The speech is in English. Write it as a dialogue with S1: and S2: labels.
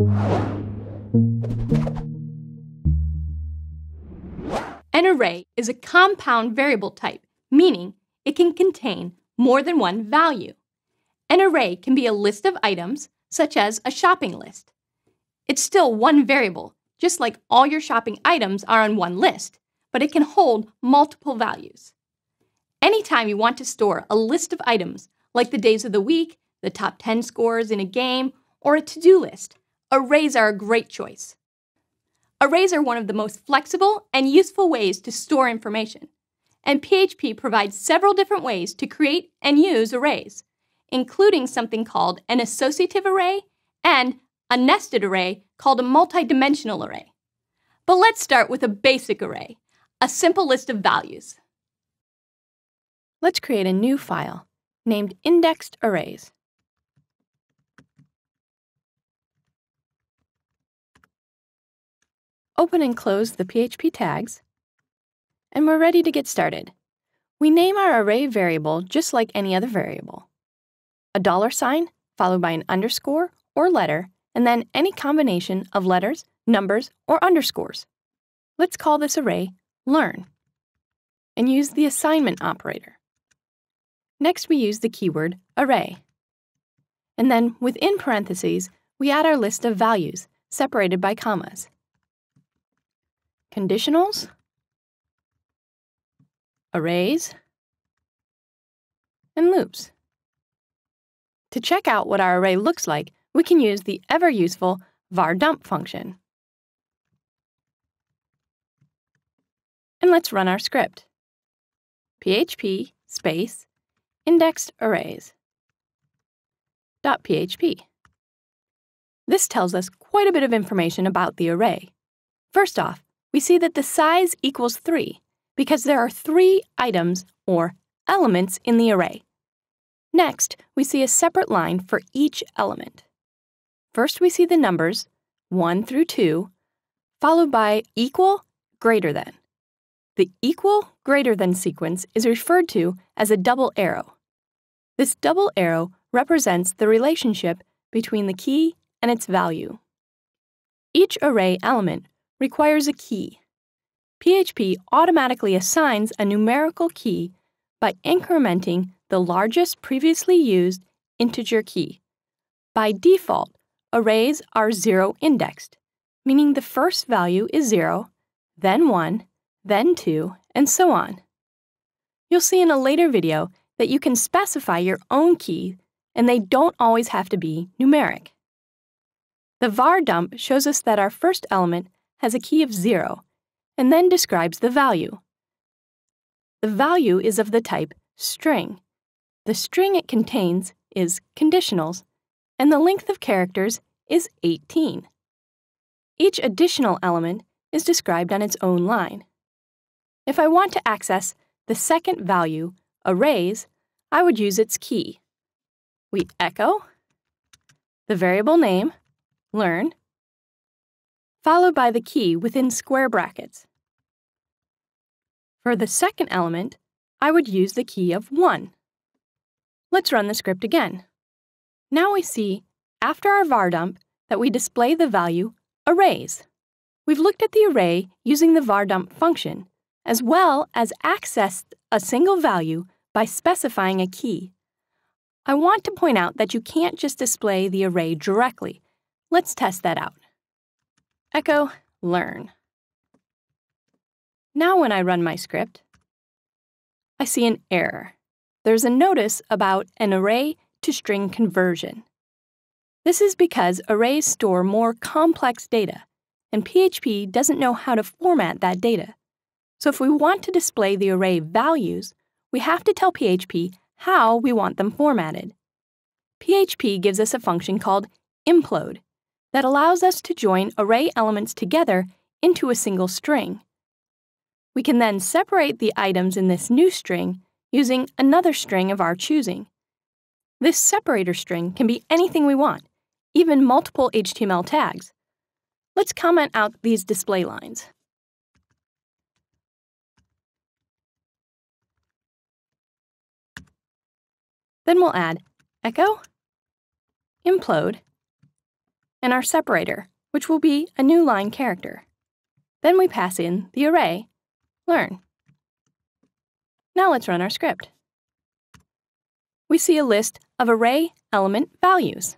S1: An array is a compound variable type, meaning it can contain more than one value. An array can be a list of items, such as a shopping list. It's still one variable, just like all your shopping items are on one list, but it can hold multiple values. Anytime you want to store a list of items, like the days of the week, the top 10 scores in a game, or a to-do list, arrays are a great choice. Arrays are one of the most flexible and useful ways to store information, and PHP provides several different ways to create and use arrays, including something called an associative array and a nested array called a multidimensional array. But let's start with a basic array, a simple list of values.
S2: Let's create a new file named indexed arrays. Open and close the PHP tags, and we're ready to get started. We name our array variable just like any other variable. A dollar sign, followed by an underscore or letter, and then any combination of letters, numbers, or underscores. Let's call this array learn, and use the assignment operator. Next, we use the keyword array. And then, within parentheses, we add our list of values, separated by commas conditionals, arrays, and loops. To check out what our array looks like, we can use the ever-useful var_dump function. And let's run our script. php space indexed arrays dot .php. This tells us quite a bit of information about the array. First off, we see that the size equals 3 because there are three items or elements in the array. Next, we see a separate line for each element. First, we see the numbers 1 through 2, followed by equal, greater than. The equal, greater than sequence is referred to as a double arrow. This double arrow represents the relationship between the key and its value. Each array element requires a key. PHP automatically assigns a numerical key by incrementing the largest previously used integer key. By default, arrays are zero indexed, meaning the first value is 0, then 1, then 2, and so on. You'll see in a later video that you can specify your own key and they don't always have to be numeric. The var dump shows us that our first element has a key of 0 and then describes the value. The value is of the type string. The string it contains is conditionals, and the length of characters is 18. Each additional element is described on its own line. If I want to access the second value, arrays, I would use its key. We echo the variable name, learn, followed by the key within square brackets. For the second element, I would use the key of 1. Let's run the script again. Now we see, after our var dump, that we display the value arrays. We've looked at the array using the var dump function, as well as accessed a single value by specifying a key. I want to point out that you can't just display the array directly. Let's test that out. Echo learn. Now when I run my script, I see an error. There's a notice about an array to string conversion. This is because arrays store more complex data, and PHP doesn't know how to format that data. So if we want to display the array values, we have to tell PHP how we want them formatted. PHP gives us a function called implode that allows us to join array elements together into a single string. We can then separate the items in this new string using another string of our choosing. This separator string can be anything we want, even multiple HTML tags. Let's comment out these display lines. Then we'll add echo, implode, and our separator, which will be a new line character. Then we pass in the array, learn. Now let's run our script. We see a list of array element values.